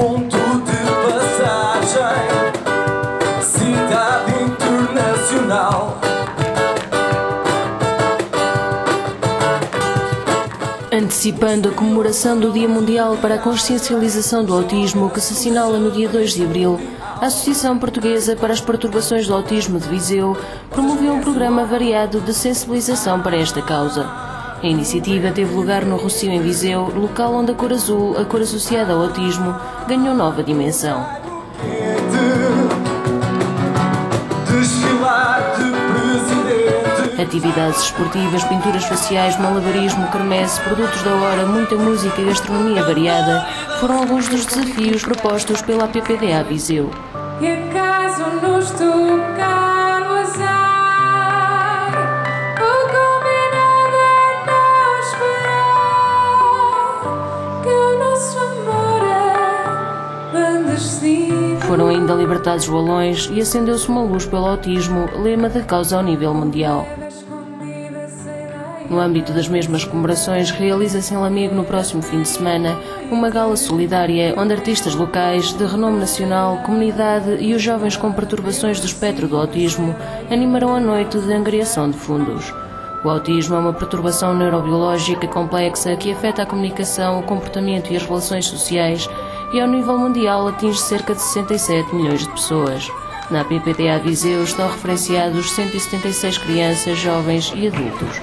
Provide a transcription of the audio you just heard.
ponto de passagem, cidade internacional. Antecipando a comemoração do Dia Mundial para a Consciencialização do Autismo, que se assinala no dia 2 de abril, a Associação Portuguesa para as Perturbações do Autismo de Viseu promoveu um programa variado de sensibilização para esta causa. A iniciativa teve lugar no Rocio em Viseu, local onde a cor azul, a cor associada ao autismo, ganhou nova dimensão. Atividades esportivas, pinturas faciais, malabarismo, quermesse, produtos da hora, muita música e gastronomia variada foram alguns dos desafios propostos pela PPDA Viseu. E acaso nos Foram ainda libertados balões e acendeu-se uma luz pelo autismo, lema da causa ao nível mundial. No âmbito das mesmas comemorações, realiza-se em Lamego no próximo fim de semana uma gala solidária onde artistas locais, de renome nacional, comunidade e os jovens com perturbações do espectro do autismo animarão a noite de angariação de fundos. O autismo é uma perturbação neurobiológica complexa que afeta a comunicação, o comportamento e as relações sociais e ao nível mundial atinge cerca de 67 milhões de pessoas. Na PPTA Viseu estão referenciados 176 crianças, jovens e adultos.